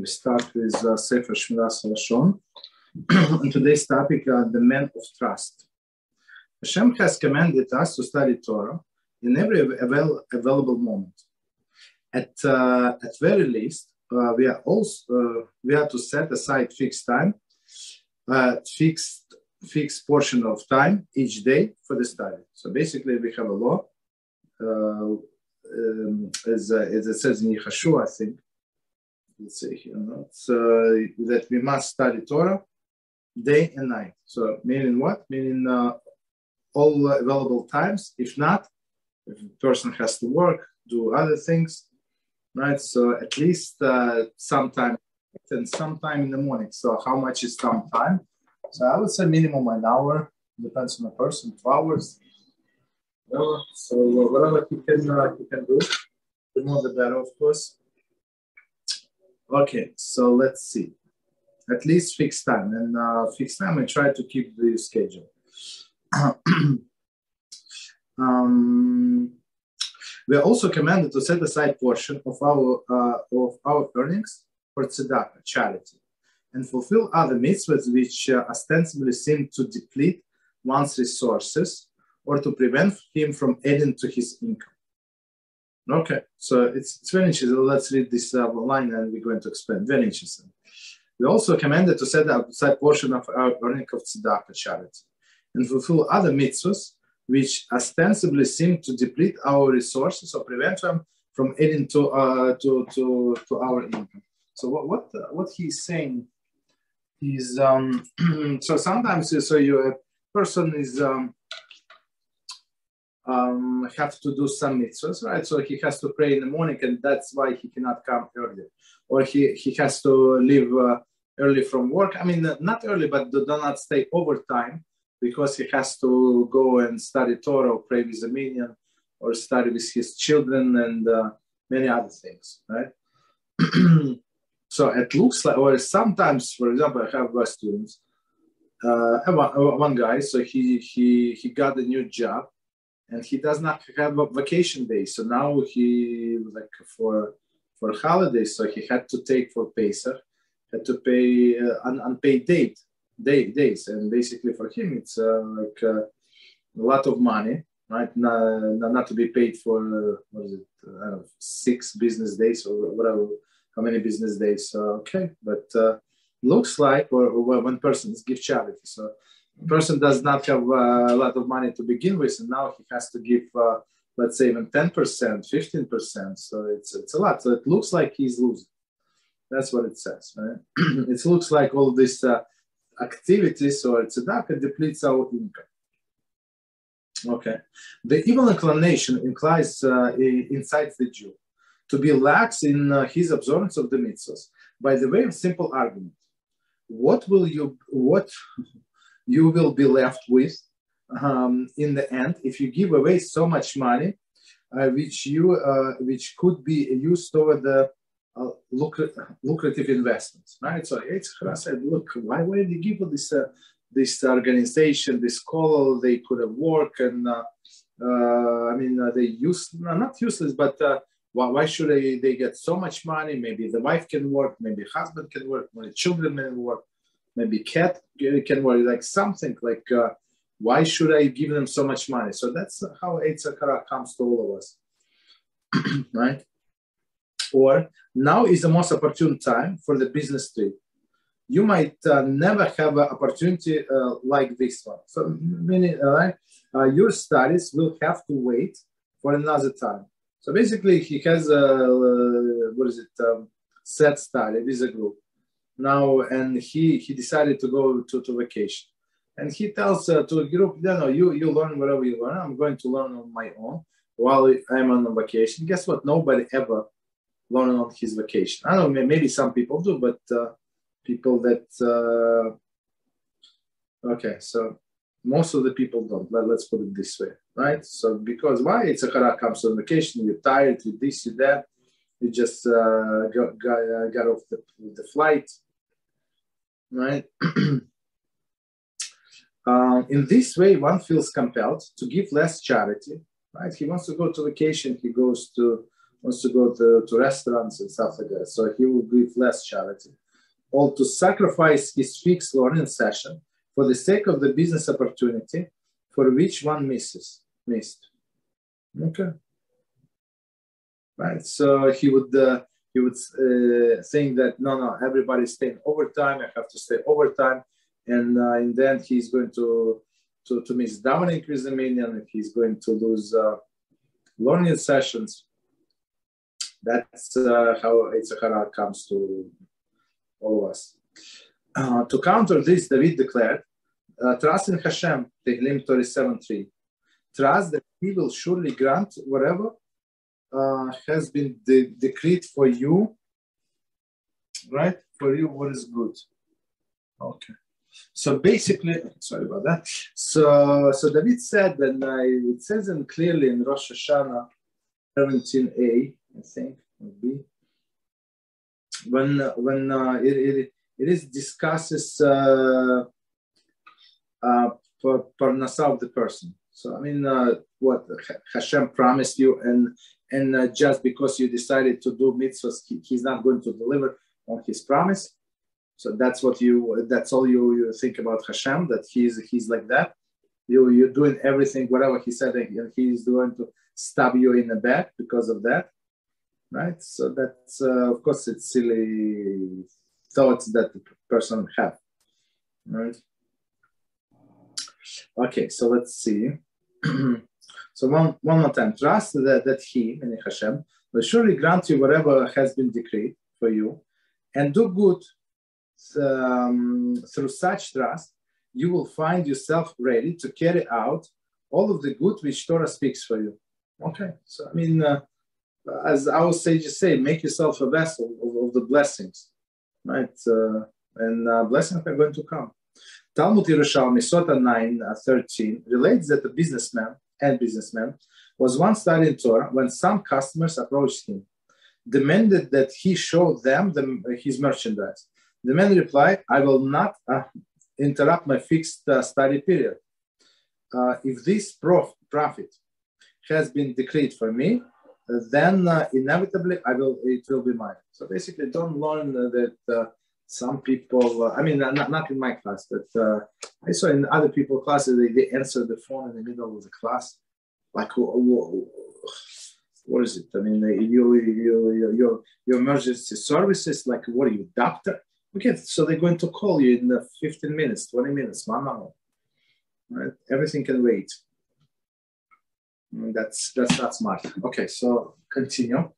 We start with uh, Sefer Shmiras Lashon. and today's topic, uh, the man of trust. Hashem has commanded us to study Torah in every avail- available moment. At uh, at very least, uh, we are also uh, we have to set aside fixed time, uh, fixed fixed portion of time each day for the study. So basically, we have a law, uh, um, as, as it says in Yehoshua, I think. Let's say here, no? so that we must study Torah day and night. So meaning what? Meaning uh, all available times. If not, if the person has to work, do other things, right? So at least uh, sometime and sometime in the morning. So how much is sometime? So I would say minimum an hour, depends on the person, two hours. So whatever he can uh, can do, the more the better, of course. Okay, so let's see. At least fixed time, and uh, fixed time. I try to keep the schedule. um, we are also commanded to set aside portion of our uh, of our earnings for tzedakah, charity, and fulfill other mitzvahs which uh, ostensibly seem to deplete one's resources or to prevent him from adding to his income. Okay, so it's, it's very interesting. Let's read this uh, line and we're going to expand. Very interesting. We also commanded to set aside portion of our earning of tzedakah, charity, and fulfill other mitzvahs which ostensibly seem to deplete our resources or prevent them from adding to, uh, to, to, to our income. So what, what, uh, what he's saying is, um, so sometimes so your person is um, um, have to do some mitzvahs, right? So he has to pray in the morning, and that's why he cannot come early, or he he has to leave uh, early from work. I mean, not early, but do not stay overtime because he has to go and study Torah, or pray with the minyan, or study with his children, and uh, many other things, right? so it looks like, or sometimes, for example, I have students. Uh, one, one guy, so he he he got a new job and he does not have a vacation day. So now he like for for holidays, so he had to take for Pesach, had to pay uh, un, unpaid date day days, and basically for him it's uh, like uh, a lot of money, right? Not, not to be paid for uh, what is it? Know, six business days or whatever. How many business days? okay, but uh, looks like or, or one person is give charity, so person does not have a lot of money to begin with, and now he has to give, uh, let's say, even 10%, 15%. So it's, it's a lot. So it looks like he's losing. That's what it says, right? it looks like all these uh, activities or tzedakah depletes our income. Okay. The evil inclination inclines uh, inside the Jew to be lax in uh, his observance of the mitzvahs by the way simple argument. What will you, what you will be left with um, in the end if you give away so much money, uh, which you uh, which could be used toward the uh, lucrative investments, right? So it's Yetzer Hara said, look, why would you give this uh, this organization, this call? They could have worked, and uh, uh, I mean, they use not useless, but why, why should they, they get so much money? Maybe the wife can work, maybe husband can work, maybe children can work maybe cat can worry like something like uh, why should I give them so much money? So that's how Yetzer Hara comes to all of us, right? Or now is the most opportune time for the business trip. You might uh, never have an opportunity uh, like this one. So, meaning, uh, right, uh, your studies will have to wait for another time. So basically, he has a uh, what is it? Um, set study with a group now and he he decided to go to, to vacation. And he tells uh, to a group no no you you learn whatever you learn. I'm going to learn on my own while i'm on vacation. Guess what? Nobody ever learn on his vacation. I don't know maybe some people do but uh, people that uh, okay so most of the people don't. Let, us put it this way right? So because why? Yetzer Hara comes on vacation you're tired you this you that you just uh, got, got, uh, got off the, the flight right? uh, in this way, one feels compelled to give less charity, right? He wants to go to vacation, he goes to wants to go to, to restaurants and stuff like that. So he will give less charity. Or to sacrifice his fixed learning session for the sake of the business opportunity for which one misses missed. Okay. Right. So he would uh, he would uh, think that no, no, everybody's staying overtime. I have to stay overtime, and uh, in the he's going to to to miss the minyan. He's going to lose uh, learning sessions. That's uh, how Yetzer Hara comes to all of us. Uh, to counter this, David declared, uh, trust in Hashem, Tehillim 37.3. Trust that he will surely grant whatever uh, has been de- decreed for you, right? For you, what is good. Okay. So basically, sorry about that. So, so David said, and uh, it says in clearly in Rosh Hashanah 17a, I think, maybe, when when uh, it, it, it is discusses uh, uh, parnasa of the person. So I mean, uh, what Hashem promised you, and and uh, just because you decided to do mitzvahs, he, he's not going to deliver on his promise. So that's what you, that's all you, you think about Hashem, that he's, he's like that. You, you're doing everything, whatever he said, and he's going to stab you in the back because of that. Right. So that's, uh, of course, it's silly thoughts that the person have. Right. Okay. So let's see. So one, one more time, trust that, that He, meaning Hashem, will surely grant you whatever has been decreed for you, and do good um, through such trust. You will find yourself ready to carry out all of the good which Torah speaks for you. Okay, so I mean, uh, as our sages say, make yourself a vessel of, of the blessings, right? Uh, and uh, blessings are going to come. Talmud Yerushalmi, Sota 9, uh, 13, relates that a businessman and businessman, was once studying Torah when some customers approached him, demanded that he show them the, his merchandise. The man replied, I will not uh, interrupt my fixed uh, study period. Uh, if this prof- profit has been decreed for me, then uh, inevitably I will it will be mine. So basically, don't learn that uh, some people. Uh, I mean, not, not in my class, but uh, I saw in other people's classes they, they answer the phone in the middle of the class. Like, what is it? I mean, you, you, your, your emergency services, like, what are you, doctor? Okay, so they're going to call you in the 15 minutes, 20 minutes, one hour. Right? Everything can wait. Mm, that's that's not smart. Okay, so continue.